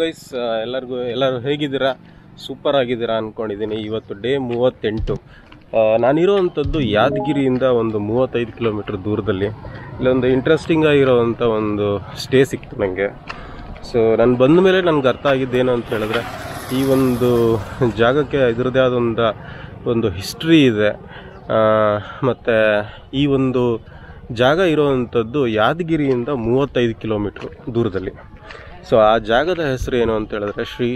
Guys ಎಲ್ಲರಿಗೂ, ಎಲ್ಲರೂ ಹೇಗಿದ್ದೀರಾ? ಸೂಪರ್ ಆಗಿದ್ದೀರಾ ಅಂದ್ಕೊಂಡಿದ್ದೀನಿ ಇವತ್ತು ಡೇ ಮೂವತ್ತೆಂಟು. ನಾನಿರೋವಂಥದ್ದು ಯಾದಗಿರಿಯಿಂದ ಒಂದು ಮೂವತ್ತೈದು ಕಿಲೋಮೀಟ್ರ್ ದೂರದಲ್ಲಿ. ಇಲ್ಲೊಂದು ಇಂಟ್ರೆಸ್ಟಿಂಗ್ ಆಗಿರೋವಂಥ ಒಂದು ಸ್ಟೇ ಸಿಕ್ತು ನನಗೆ ಸೊ ನಾನು ಬಂದ ಮೇಲೆ ನನಗೆ ಅರ್ಥ ಆಗಿದ್ದೇನು ಅಂತ ಹೇಳಿದ್ರೆ, ಈ ಒಂದು ಜಾಗಕ್ಕೆ ಇದರದೇ ಆದ ಒಂದು ಹಿಸ್ಟ್ರಿ ಇದೆ. ಮತ್ತು ಈ ಒಂದು ಜಾಗ ಇರೋವಂಥದ್ದು ಯಾದಗಿರಿಯಿಂದ ಮೂವತ್ತೈದು ಕಿಲೋಮೀಟ್ರ್ ದೂರದಲ್ಲಿ. ಸೊ ಆ ಜಾಗದ ಹೆಸರು ಏನು ಅಂತ ಹೇಳಿದ್ರೆ ಶ್ರೀ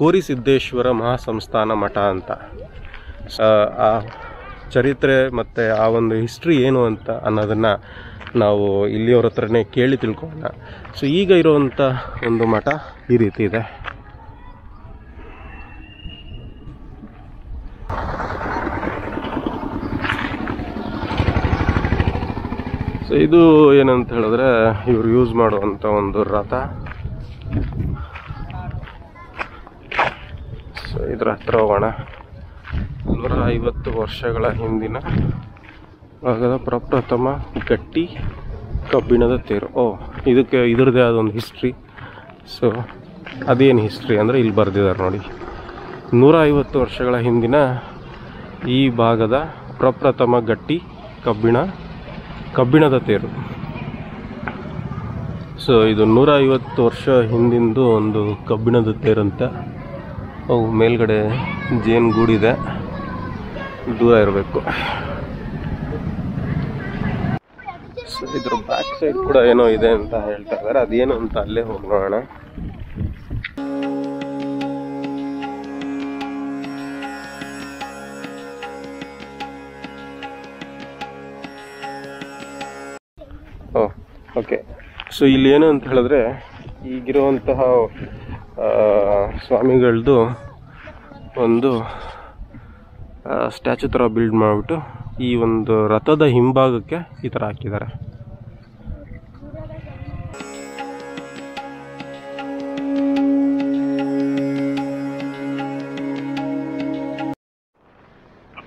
ಕೋರಿಸಿದ್ದೇಶ್ವರ ಮಹಾಸಂಸ್ಥಾನ ಮಠ ಅಂತ. ಆ ಚರಿತ್ರೆ ಮತ್ತು ಆ ಒಂದು ಹಿಸ್ಟ್ರಿ ಏನು ಅಂತ ಅನ್ನೋದನ್ನು ನಾವು ಇಲ್ಲಿಯವ್ರ ಹತ್ರನೇ ಕೇಳಿ ತಿಳ್ಕೊಳ್ಳೋಣ. ಸೊ ಈಗ ಇರುವಂಥ ಒಂದು ಮಠ ಈ ರೀತಿ ಇದೆ. ಸೊ ಇದು ಏನಂತ ಹೇಳಿದ್ರೆ ಇವರು ಯೂಸ್ ಮಾಡುವಂಥ ಒಂದು ರಥ. ಸೊ ಇದ್ರ ಹತ್ರ ಹೋಗೋಣ. ನೂರ ಐವತ್ತು ವರ್ಷಗಳ ಹಿಂದಿನ ಭಾಗದ ಪ್ರಪ್ರಥಮ ಗಟ್ಟಿ ಕಬ್ಬಿಣದ ತೇರು. ಓ, ಇದಕ್ಕೆ ಇದರದೇ ಆದ ಒಂದು ಹಿಸ್ಟ್ರಿ ಸೊ ಅದೇನು ಹಿಸ್ಟ್ರಿ ಅಂದರೆ ಇಲ್ಲಿ ಬರೆದಿದ್ದಾರೆ ನೋಡಿ. ನೂರ ಐವತ್ತು ವರ್ಷಗಳ ಹಿಂದಿನ ಈ ಭಾಗದ ಪ್ರಪ್ರಥಮ ಗಟ್ಟಿ ಕಬ್ಬಿಣ ಕಬ್ಬಿಣದ ತೇರು. ಸೊ ಇದು ನೂರ ಐವತ್ತು ವರ್ಷ ಹಿಂದಿಂದು ಒಂದು ಕಬ್ಬಿಣದ ತೇರಂತೆ. ಅವು ಮೇಲ್ಗಡೆ ಜೇನು ಗೂಡಿದೆ. ದೂರ ಇರಬೇಕು. ಸೊ ಇದ್ರ ಬ್ಯಾಕ್ ಸೈಡ್ ಕೂಡ ಏನೋ ಇದೆ ಅಂತ ಹೇಳ್ತಾ ಇದ್ದಾರೆ. ಅದೇನು ಅಂತ ಅಲ್ಲೇ ಹೋಗಿ ನೋಡೋಣ ಸೊ ಇಲ್ಲಿ ಏನು ಅಂತ ಹೇಳಿದ್ರೆ, ಈಗಿರುವಂತಹ ಸ್ವಾಮಿಗಳದ್ದು ಒಂದು ಸ್ಟ್ಯಾಚು ಥರ ಬಿಲ್ಡ್ ಮಾಡಿಬಿಟ್ಟು, ಈ ಒಂದು ರಥದ ಹಿಂಭಾಗಕ್ಕೆ ಈ ಥರ ಹಾಕಿದ್ದಾರೆ.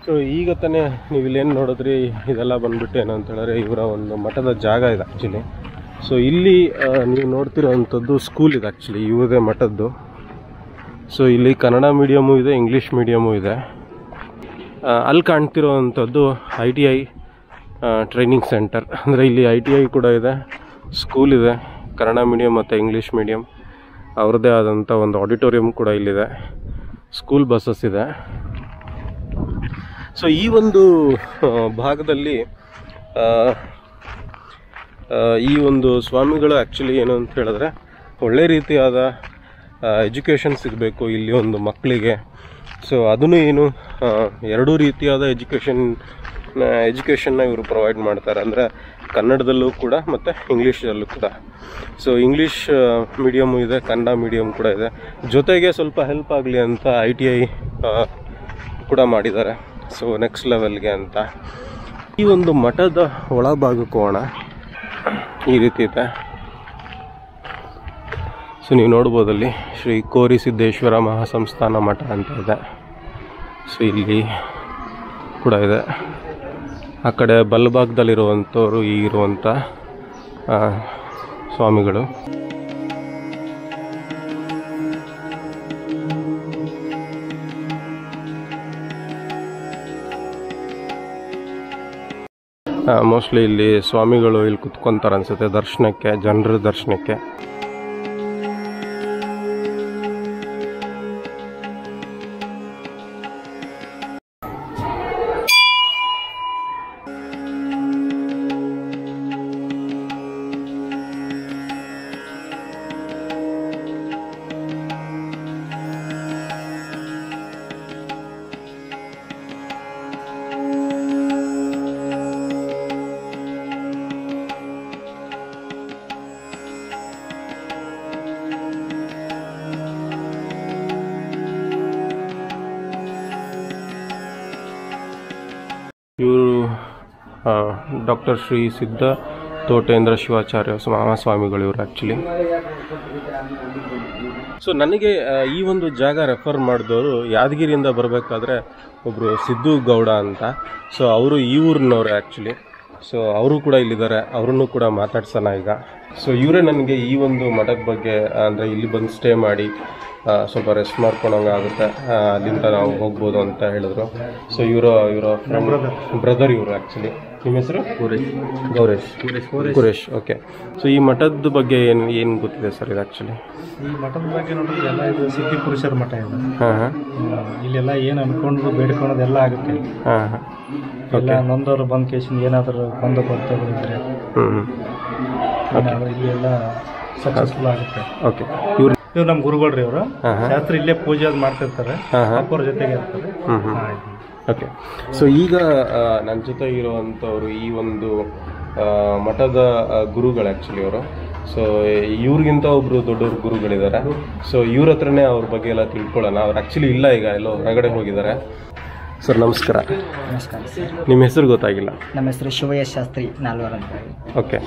ಸೊ ಈಗ ತಾನೇ ನೀವು ಇಲ್ಲೇನು ನೋಡಿದ್ರಿ, ಇದೆಲ್ಲ ಬಂದ್ಬಿಟ್ಟು ಏನು ಅಂತ ಹೇಳಿದ್ರೆ, ಇವರ ಒಂದು ಮಠದ ಜಾಗ ಇದೆ ಆ್ಯಕ್ಚುಲಿ ಸೊ ಇಲ್ಲಿ ನೀವು ನೋಡ್ತಿರೋವಂಥದ್ದು ಸ್ಕೂಲ್ ಇದೆ ಆ್ಯಕ್ಚುಲಿ ಇವ್ರದೇ ಮಠದ್ದು. ಸೊ ಇಲ್ಲಿ ಕನ್ನಡ ಮೀಡಿಯಮು ಇದೆ ಇಂಗ್ಲೀಷ್ ಮೀಡಿಯಮು ಇದೆ. ಅಲ್ಲಿ ಕಾಣ್ತಿರೋವಂಥದ್ದು I T I training centre ಅಂದರೆ ಇಲ್ಲಿ ಐ ಟಿ ಐ ಕೂಡ ಇದೆ ಸ್ಕೂಲ್ ಇದೆ, ಕನ್ನಡ ಮೀಡಿಯಮ್ ಮತ್ತು ಇಂಗ್ಲೀಷ್ ಮೀಡಿಯಮ್ ಅವ್ರದ್ದೇ ಆದಂಥ ಒಂದು ಆಡಿಟೋರಿಯಂ ಕೂಡ ಇಲ್ಲಿದೆ. ಸ್ಕೂಲ್ ಬಸ್ಸಸ್ ಇದೆ. ಸೊ ಈ ಒಂದು ಭಾಗದಲ್ಲಿ ಈ ಒಂದು ಸ್ವಾಮಿಗಳು ಆ್ಯಕ್ಚುಲಿ ಏನು ಅಂತ ಹೇಳಿದ್ರೆ, ಒಳ್ಳೆ ರೀತಿಯಾದ ಎಜುಕೇಷನ್ ಸಿಗಬೇಕು ಇಲ್ಲಿ ಒಂದು ಮಕ್ಕಳಿಗೆ. ಸೊ ಅದನ್ನು ಏನು ಎರಡೂ ರೀತಿಯಾದ ಎಜುಕೇಷನ್ ಎಜುಕೇಷನ್ನ ಇವರು ಪ್ರೊವೈಡ್ ಮಾಡ್ತಾರೆ. ಅಂದರೆ ಕನ್ನಡದಲ್ಲೂ ಕೂಡ ಮತ್ತು ಇಂಗ್ಲೀಷಲ್ಲೂ ಕೂಡ. ಸೊ ಇಂಗ್ಲೀಷ್ ಮೀಡಿಯಮ್ಮು ಇದೆ, ಕನ್ನಡ ಮೀಡಿಯಮ್ ಕೂಡ ಇದೆ. ಜೊತೆಗೆ ಸ್ವಲ್ಪ ಹೆಲ್ಪ್ ಆಗಲಿ ಅಂತ ಐ ಟಿ ಐ ಕೂಡ ಮಾಡಿದ್ದಾರೆ. ಸೊ ನೆಕ್ಸ್ಟ್ ಲೆವೆಲ್ಗೆ ಅಂತ. ಈ ಒಂದು ಮಠದ ಒಳಭಾಗಕ್ಕೆ ಹೋಗೋಣ. ಈ ರೀತಿ ಇದೆ. ಸೊ, ನೀವು ನೋಡ್ಬೋದಲ್ಲಿ ಶ್ರೀ ಕೋರಿ ಸಿದ್ದೇಶ್ವರ ಮಹಾಸಂಸ್ಥಾನ ಮಠ ಅಂತ ಇದೆ. ಸೊ, ಇಲ್ಲಿ ಕೂಡ ಇದೆ. ಆ ಕಡೆ ಬಲ್ಭಾಗದಲ್ಲಿರುವಂಥವ್ರು ಈ ಇರುವಂಥ ಸ್ವಾಮಿಗಳು. ಮೋಸ್ಟ್ಲಿ ಇಲ್ಲಿ ಸ್ವಾಮಿಗಳು ಇಲ್ಲಿ ಕುತ್ಕೊಂತಾರೆ ಅನ್ಸುತ್ತೆ ದರ್ಶನಕ್ಕೆ ಜನರ ದರ್ಶನಕ್ಕೆ. ಇವರು ಡಾಕ್ಟರ್ ಶ್ರೀ ಸಿದ್ಧ ತೋಟೇಂದ್ರ ಶಿವಾಚಾರ್ಯ ಸ್ವ- ಮಹಾಸ್ವಾಮಿಗಳು ಇವರು ಆ್ಯಕ್ಚುಲಿ ಸೊ ನನಗೆ ಈ ಒಂದು ಜಾಗ ರೆಫರ್ ಮಾಡಿದವರು ಯಾದಗಿರಿಯಿಂದ ಬರಬೇಕಾದ್ರೆ ಒಬ್ಬರು ಸಿದ್ದು ಗೌಡ ಅಂತ. ಸೊ ಅವರು ಈ ಊರಿನವ್ರು ಆ್ಯಕ್ಚುಲಿ ಸೊ ಅವರು ಕೂಡ ಇಲ್ಲಿದ್ದಾರೆ. ಅವ್ರನ್ನೂ ಕೂಡ ಮಾತಾಡ್ಸೋಣ ಈಗ. ಸೊ ಇವರೇ ನನಗೆ ಈ ಒಂದು ಮಠದ ಬಗ್ಗೆ ಅಂದರೆ ಇಲ್ಲಿ ಬಂದು ಸ್ಟೇ ಮಾಡಿ ಸ್ವಲ್ಪ ರೆಸ್ಟ್ ಮಾಡ್ಕೊಳಂಗೆ ಆಗುತ್ತೆ. ಅಲ್ಲಿಂದ ನಾವು ಹೋಗ್ಬೋದು ಅಂತ ಹೇಳಿದ್ರು. ಸೊ ಇವರು ಇವರ ಬ್ರದರ್ ಇವರು ಆ್ಯಕ್ಚುಲಿ ನಿಮ್ಮ ಹೆಸರು? ಗೌರೇಶ್. ಗುರೇಶ್ ಓಕೆ ಸೊ ಈ ಮಠದ ಬಗ್ಗೆ ಏನು ಏನು ಗೊತ್ತಿದೆ ಸರ್ ಇದು ಆ್ಯಕ್ಚುಲಿ ಈ ಮಠದ ಬಗ್ಗೆ ನೋಡಿದ್ರೆ ಎಲ್ಲ ಇದು ಸಿದ್ಧಿ ಪುರುಷರ ಮಠ ಇದೆ. ಹಾಂ ಹಾಂ. ಇಲ್ಲೆಲ್ಲ ಏನು ಅನ್ಕೊಂಡ್ರು ಬೇಡ್ಕೊಳೋದೆಲ್ಲ ಆಗುತ್ತೆ. ಹಾಂ ಹಾಂ. ಎಲ್ಲ ನೊಂದವರು ಬಂದ ಕೇಸಿಂದ ಏನಾದರೂ ಬಂದು ಕೊಡ್ತೇವೆ ಹ್ಮ್ ಏನಾದರೂ ಇಲ್ಲಿ ಎಲ್ಲ ಸಕ್ಸಸ್ಫುಲ್ ಆಗುತ್ತೆ. ಓಕೆ ಇವ್ರು ಇವ್ರು ನಮ್ಮ ಗುರುಗಳ್ರಿ ಇವರು ಹಾಂ ಹಾಂ. ಶಾಸ್ತ್ರ ಇಲ್ಲೇ ಪೂಜೆ ಅದು ಮಾಡ್ತಿರ್ತಾರೆ. ಹಾಂ ಜೊತೆಗೆ ಇರ್ತಾರೆ. ಹ್ಮ್ ಹ್ಮ್. ಓಕೆ ಸೊ ಈಗ ನನ್ನ ಜೊತೆ ಇರುವಂಥವ್ರು ಈ ಒಂದು ಆ, ಮಠದ ಆ, ಗುರುಗಳು ಆ್ಯಕ್ಚುಲಿ ಅವರು. ಸೊ ಇವ್ರಿಗಿಂತ ಒಬ್ಬರು ದೊಡ್ಡವ್ರ ಗುರುಗಳಿದ್ದಾರೆ ಸೊ ಇವ್ರ ಹತ್ರನೇ ಅವ್ರ ಬಗ್ಗೆ ಎಲ್ಲ ತಿಳ್ಕೊಳ್ಳೋಣ. ಅವ್ರು ಆ್ಯಕ್ಚುಲಿ ಇಲ್ಲ ಈಗ ಎಲ್ಲೋ ಹೊರಗಡೆ ಹೋಗಿದ್ದಾರೆ. ಸರ್ ನಮಸ್ಕಾರ. ನಮಸ್ಕಾರ. ಸರ್ ನಿಮ್ಮ ಹೆಸರು ಗೊತ್ತಾಗಿಲ್ಲ. ನಮ್ಮ ಹೆಸರು ಶಿವಯ್ಯ ಶಾಸ್ತ್ರಿ ನಾಲ್ವರ್ ಅಂತ ಓಕೆ. ಓಕೆ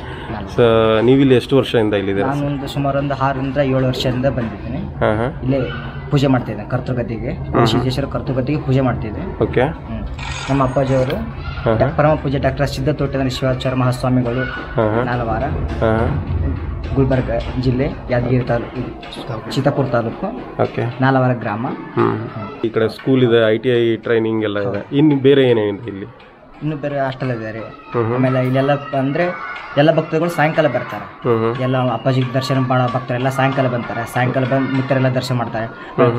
ಸೊ ನೀವಿಲ್ಲಿ ಎಷ್ಟು ವರ್ಷದಿಂದ ಇಲ್ಲಿದ್ದೀರಾ? ಒಂದು ಸುಮಾರು ಒಂದು ಆರರಿಂದ ಏಳು ವರ್ಷದಿಂದ ಬಂದಿದ್ದೀನಿ. ಹಾಂ ಹಾಂ. ಇಲ್ಲೇ ಪೂಜೆ ಮಾಡ್ತಿದ್ದೆ ಕರ್ತೃಗದ್ದಿಗೆ. ಸಿದ್ದೇಶ್ವರ ಕರ್ತೃಗದ್ದಿಗೆ ಪೂಜೆ ಮಾಡ್ತಿದ್ದೆ ಓಕೆ. ಹ್ಮ್. ನಮ್ಮ ಅಪ್ಪಾಜಿಯವರು ಪರಮ ಪೂಜೆ ಡಾಕ್ಟರ್ ಸಿದ್ಧ ತೋಟದ ಶಿವಾಚಾರ್ಯ ಮಹಾಸ್ವಾಮಿಗಳು ಹಾಂ ಹಾಂ. ನಾಲ್ವಾರ. ಹಾಂ. ಗುಲ್ಬರ್ಗ ಜಿಲ್ಲೆ ಯಾದಗಿರಿ ತಾಲೂಕು ಚಿತ್ತಾಪುರ ತಾಲೂಕು ಓಕೆ. ನಾಲ್ವಾರ ಗ್ರಾಮ. ಈ ಕಡೆ ಸ್ಕೂಲ್ ಇದೆ ಐ ಟಿ ಐ ಟ್ರೈನಿಂಗ್ ಎಲ್ಲ ಇದೆ. ಇನ್ನು ಬೇರೆ ಏನೇನಿದೆ ಇಲ್ಲಿ? ಇನ್ನು ಬೇರೆ ಹಾಸ್ಟೆಲ್ ಇದ್ದಾರೆ ಆಮೇಲೆ ಇಲ್ಲೆಲ್ಲ ಅಂದ್ರೆ ಎಲ್ಲ ಭಕ್ತರುಗಳು ಸಾಯಂಕಾಲ ಬರ್ತಾರೆ. ಎಲ್ಲ ಅಪ್ಪಾಜಿ ದರ್ಶನ ಮಾಡೋ ಭಕ್ತರೆಲ್ಲ ಸಾಯಂಕಾಲ ಬಂತಾರೆ. ಸಾಯಂಕಾಲ ಬಂದು ಮಿತ್ರರೆಲ್ಲ ದರ್ಶನ ಮಾಡ್ತಾರೆ.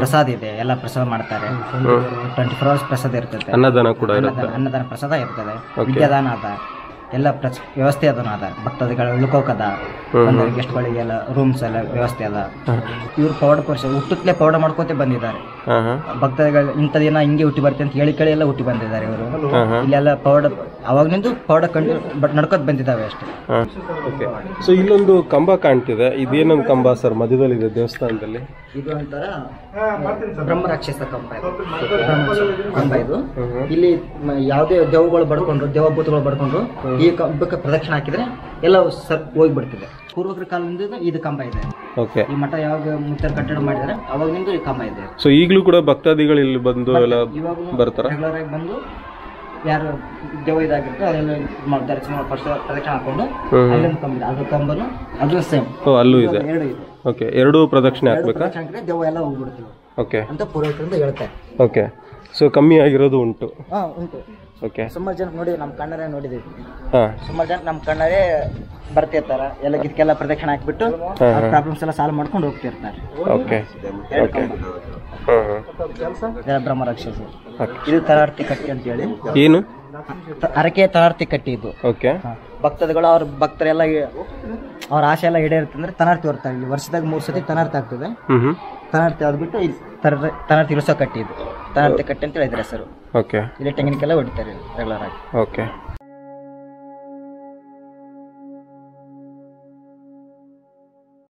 ಪ್ರಸಾದ ಇದೆ ಎಲ್ಲ ಪ್ರಸಾದ ಮಾಡ್ತಾರೆ. ಟ್ವೆಂಟಿ ಫೋರ್ ಅವರ್ಸ್ ಪ್ರಸಾದ ಇರ್ತದೆ. ಅನ್ನದಾನ ಕೂಡ ಅನ್ನದಾನ ಪ್ರಸಾದ ಇರ್ತದೆ. ವಿದ್ಯಾದಾನ ಅದ. ಎಲ್ಲ ಪ್ರಚ್ ವ್ಯವಸ್ಥೆ ಅದನ್ನ ಅದ. ಭಕ್ತಾದಿಗಳು ಉಳ್ಕೋಕದ ಗೆಸ್ಟ್ಗಳಿಗೆಲ್ಲ ರೂಮ್ಸ್ ಎಲ್ಲ ವ್ಯವಸ್ಥೆ ಅದ. ಇವ್ರು ಪೌಡ ಪರ್ಸ ಹುಟ್ಟುತ್ತಲೇ ಪೌಡರ್ ಮಾಡ್ಕೋತೆ ಬಂದಿದ್ದಾರೆ. ಹಾಂ ಹಾಂ ಭಕ್ತಾದಿಗಳು ಇಂಥ ದಿನ ಹಿಂಗೆ ಹುಟ್ಟಿ ಬರ್ತೀವಿ ಅಂತ ಹೇಳಿ ಕೇಳಿ ಎಲ್ಲ ಹುಟ್ಟಿ ಬಂದಿದ್ದಾರೆ ಇವರು. ಇಲ್ಲೆಲ್ಲ ಪೌಡ ಅವಾಗ್ನಿಂದ ಪೌಡ ಕಂಡು ಬಟ್ ನಡ್ಕೋತ ಬಂದಿದ್ದಾವೆ ಅಷ್ಟೇ. ಓಕೆ. ಸೊ ಇಲ್ಲೊಂದು ಕಂಬ ಕಾಣ್ತಿದೆ. ಇದೇನೊಂದು ಕಂಬ ಸರ್ ಮಧ್ಯದಲ್ಲಿದೆ ದೇವಸ್ಥಾನದಲ್ಲಿ? ಇದು ಒಂಥರ ಬ್ರಹ್ಮ ರಾಕ್ಷಸ ಕಂಬ ಇದು. ಕಂಬ ಇದು. ಇಲ್ಲಿ ಮ- ಯಾವುದೇ ದೇವಗಳು ಬಡ್ಕೊಂಡ್ರು ದೇವಭೂತಗಳು ಬಡ್ಕೊಂಡ್ರು ಈ ಕಂಬಕ್ಕೆ ಪ್ರದಕ್ಷಿಣೆ ಹಾಕಿದ್ರೆ ಎಲ್ಲ ಸರ್ ಹೋಗ್ಬಿಡ್ತಿದೆ. ಪೂರ್ವಕರ ಕಾಲದಿಂದ ಇದು ಕಂಬ ಇದೆ. ಓಕೆ ಈ ಮಠ ಯಾವಾಗ ಮುತ್ತರ ಕಟ್ಟಡ ಮಾಡಿದರೆ ಅವಾಗಿನಿಂದ ಈ ಕಂಬ ಇದೆ. ಸೊ ಈಗಲೂ ಕೂಡ ಭಕ್ತಾದಿಗಳು ಇಲ್ಲಿ ಬಂದು ಎಲ್ಲ ಬರ್ತಾರೆ? ರೆಗ್ಯುಲರ್ ಆಗಿ ಬಂದು ಯಾರು ದೇವ ಇದಾಗಿರುತ್ತೆ ಅದೆಲ್ಲ ದರ್ಶನ ಫಸ್ಟ್ ಪ್ರದಕ್ಷಿಣೆ ಹಾಕೊಂಡು. ಅಲ್ಲೊಂದು ಕಂಬ ಇದೆ. ಅದು ಕಂಬನು ಅದು ಸೇಮ್ ಓ ಅಲ್ಲೂ ಇದೆ. ಎರಡು ಇದೆ. ಓಕೆ ಎರಡೂ ಪ್ರದಕ್ಷಿಣೆ ಹಾಕ್ಬೇಕಾ? ದೇವ ಎಲ್ಲ ಹೋಗ್ಬಿಡ್ತೀವಿ ಓಕೆ ಅಂತ ಪೂರ್ವಕರಿಂದ ಹೇಳ್ತಾರೆ. ಓಕೆ ಸೊ ಕಮ್ಮಿ ಆಗಿರೋದು ಉಂಟು. ಹಾ ಉಂಟು. ಓಕೆ ಸುಮಾರು ಜನ ನೋಡಿ ನಮ್ಮ ಕಣ್ಣರೇ ನೋಡಿದೀವಿ ಹಾಂ. ಸುಮಾರು ಜನ ನಮ್ಮ ಕಣ್ಣರೇ ಬರ್ತಿರ್ತಾರ. ಎಲ್ಲ ಇದಕ್ಕೆಲ್ಲ ಪ್ರದಕ್ಷಿಣೆ ಹಾಕ್ಬಿಟ್ಟು ಪ್ರಾಬ್ಲಮ್ಸ್ ಎಲ್ಲ ಸಾಲ್ವ್ ಮಾಡ್ಕೊಂಡು ಹೋಗ್ತಿರ್ತಾರೆ. ಓಕೆ ಓಕೆ ಇದು ತರಾರ್ತಿ ಕಟ್ಟಿ ಅಂತ ಹೇಳಿ ಏನು ಅರಕೆ ತರಾರ್ತಿ ಕಟ್ಟಿ ಇದು. ಓಕೆ ಭಕ್ತರುಗಳು ಅವ್ರ ಭಕ್ತರೆಲ್ಲ ಅವ್ರ ಆಸೆ ಎಲ್ಲ ಈಡೇರುತ್ತೆ ಅಂದ್ರೆ ತನಾರ್ತಿ ಹೊರ್ತಾರೆ. ಇಲ್ಲಿ ವರ್ಷದಾಗ ಮೂರು ಸತಿ ತನಾರ್ತಿ ಆಗ್ತದೆ. ತನಾರ್ತಿ ಆದ್ಬಿಟ್ಟು ಇಲ್ಲಿ ತರ ತನಾರ್ತಿ ಇಳಿಸೋ ಕಟ್ಟಿ ಇದು. ತನಾರ್ತಿ ಕಟ್ಟಿ ಅಂತ ಹೇಳಿದ್ರೆ ಹೆಸರು. ಓಕೆ ಇಲ್ಲಿ ತೆಂಗಿನಕೆಲ್ಲ ಹೊಡಿತಾರೆ ರೆಗ್ಯುಲರ್ ಆಗಿ. ಓಕೆ